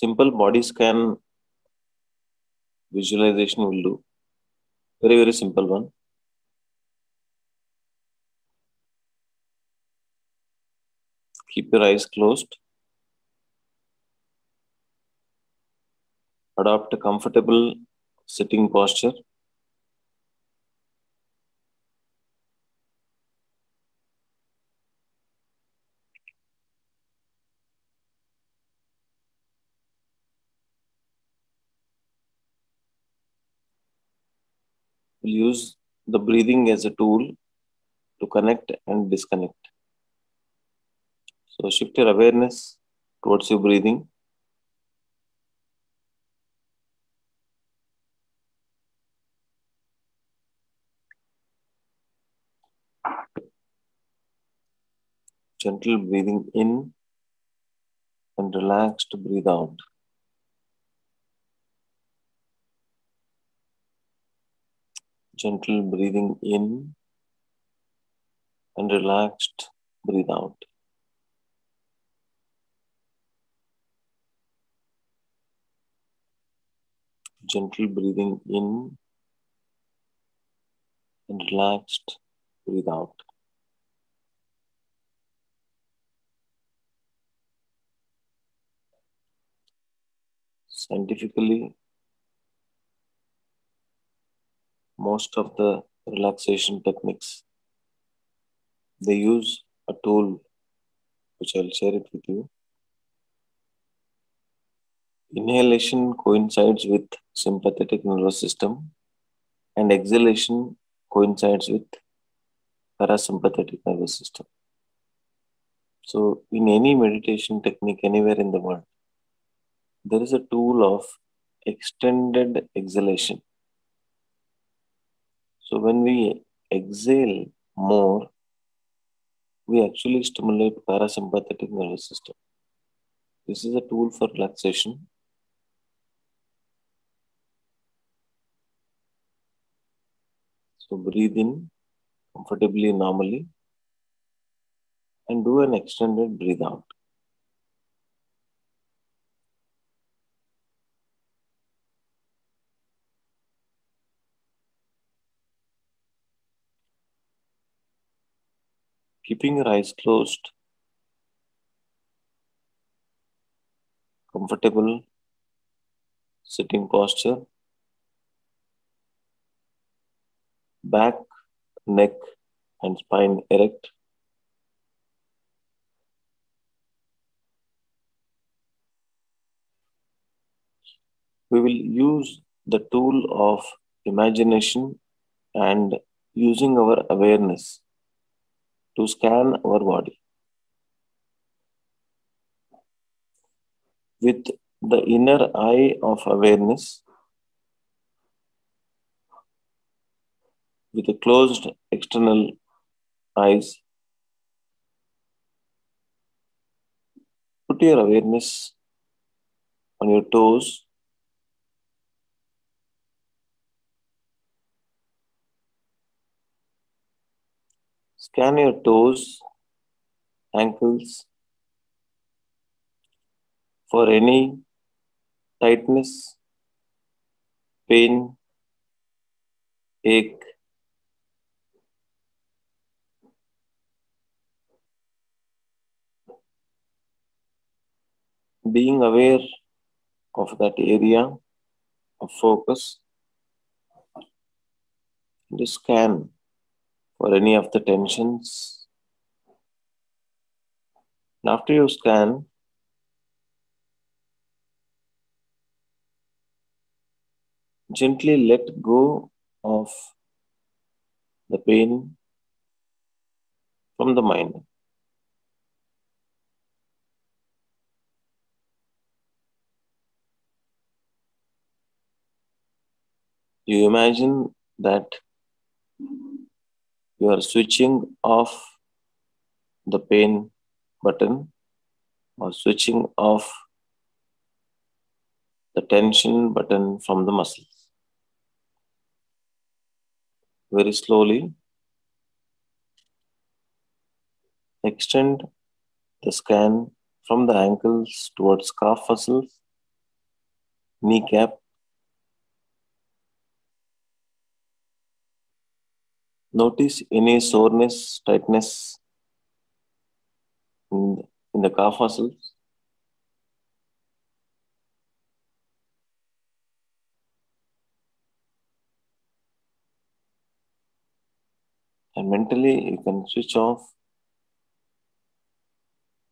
simple body scan visualization will do. Very, very simple one. Keep your eyes closed. Adopt a comfortable sitting posture. We'll use the breathing as a tool to connect and disconnect. So shift your awareness towards your breathing. Gentle breathing in and relaxed breathe out. Gentle breathing in and relaxed breathe out. Gentle breathing in and relaxed breathe out. Scientifically, most of the relaxation techniques they use a tool which I'll share it with you. Inhalation coincides with sympathetic nervous system and exhalation coincides with parasympathetic nervous system. So in any meditation technique anywhere in the world, there is a tool of extended exhalation. So when we exhale more, we actually stimulate parasympathetic nervous system. This is a tool for relaxation. So breathe in comfortably normally and do an extended breathe out. Keeping your eyes closed, comfortable sitting posture, back, neck, and spine erect. We will use the tool of imagination and using our awareness to scan our body. With the inner eye of awareness, with the closed external eyes, put your awareness on your toes. Scan your toes, ankles for any tightness, pain, ache. Being aware of that area of focus, just scan for any of the tensions. And after you scan, gently let go of the pain from the mind. You imagine that you are switching off the pain button or switching off the tension button from the muscles. Very slowly, extend the scan from the ankles towards calf muscles kneecap, notice any soreness, tightness in, in the calf muscles. And mentally, you can switch off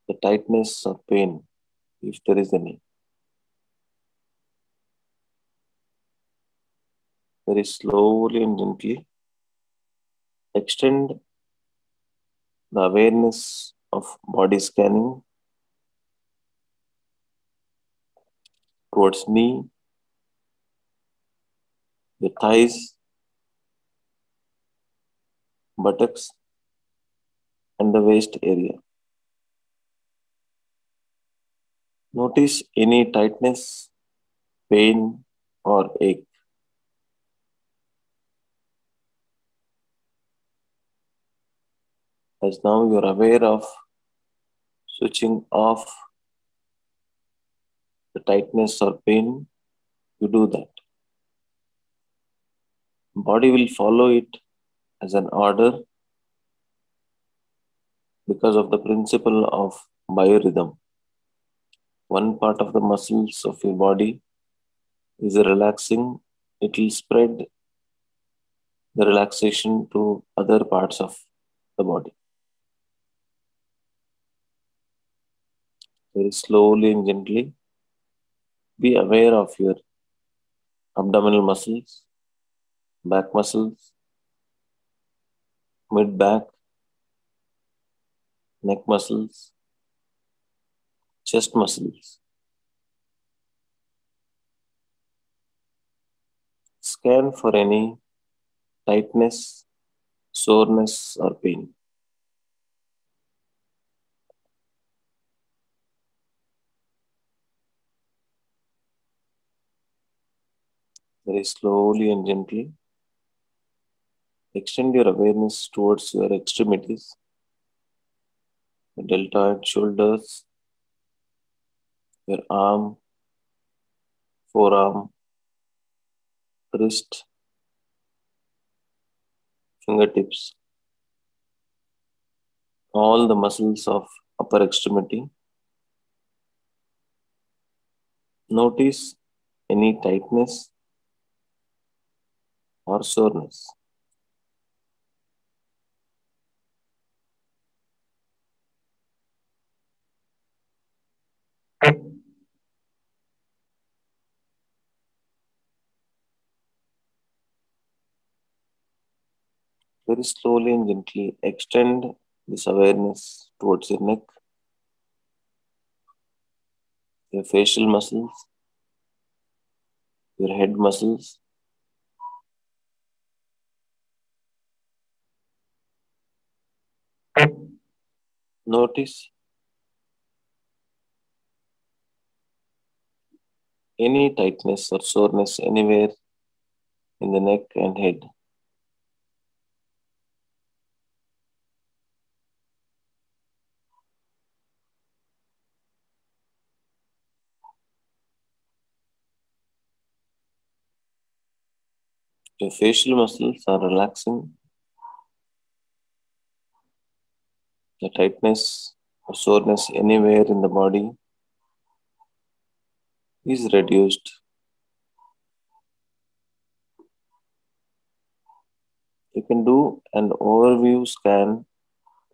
the tightness or pain if there is any. Very slowly and gently extend the awareness of body scanning towards knee, the thighs, buttocks, and the waist area. Notice any tightness, pain, or ache. As now you're aware of switching off the tightness or pain, you do that. Body will follow it as an order because of the principle of biorhythm. One part of the muscles of your body is relaxing, it will spread the relaxation to other parts of the body. Very slowly and gently, be aware of your abdominal muscles, back muscles, mid back, neck muscles, chest muscles. Scan for any tightness, soreness, or pain. Very slowly and gently extend your awareness towards your extremities, the deltoid shoulders, your arm, forearm, wrist, fingertips, all the muscles of upper extremity. Notice any tightness or soreness. Very slowly and gently extend this awareness towards your neck, your facial muscles, your head muscles. Notice any tightness or soreness anywhere in the neck and head. Your facial muscles are relaxing. The tightness or soreness anywhere in the body is reduced. You can do an overview scan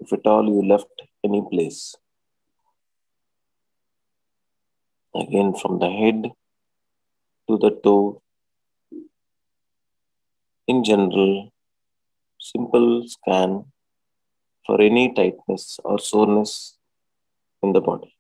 if at all you left any place. Again, from the head to the toe. In general, simple scan for any tightness or soreness in the body.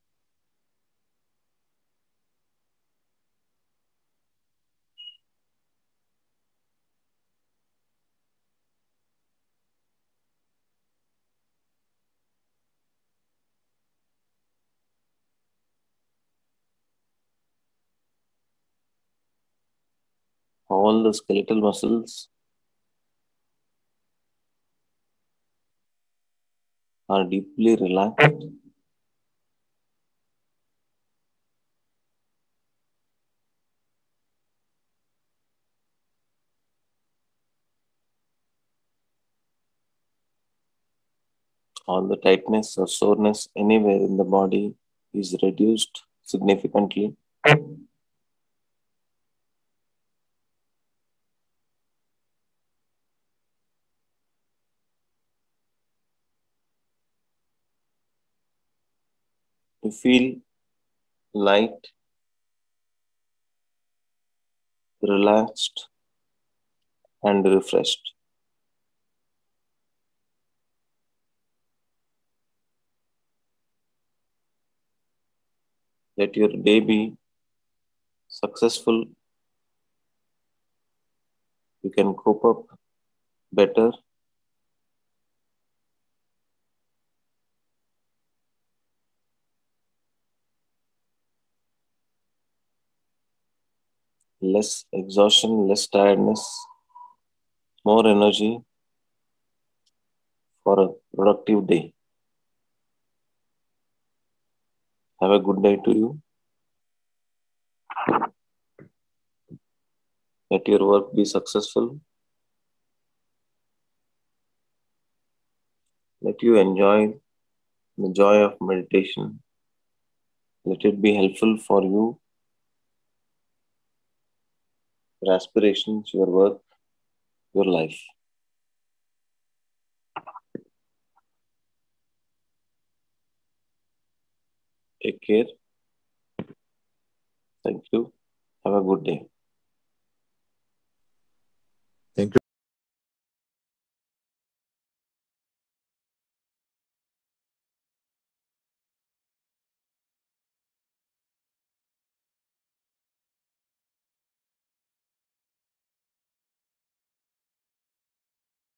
all the skeletal muscles are deeply relaxed. All the tightness or soreness anywhere in the body is reduced significantly. You feel light, relaxed, and refreshed. Let your day be successful. You can cope up better. Less exhaustion, less tiredness, more energy for a productive day. Have a good day to you. Let your work be successful. Let you enjoy the joy of meditation. Let it be helpful for you, your aspirations, your work, your life. Take care. Thank you. Have a good day. Thank you.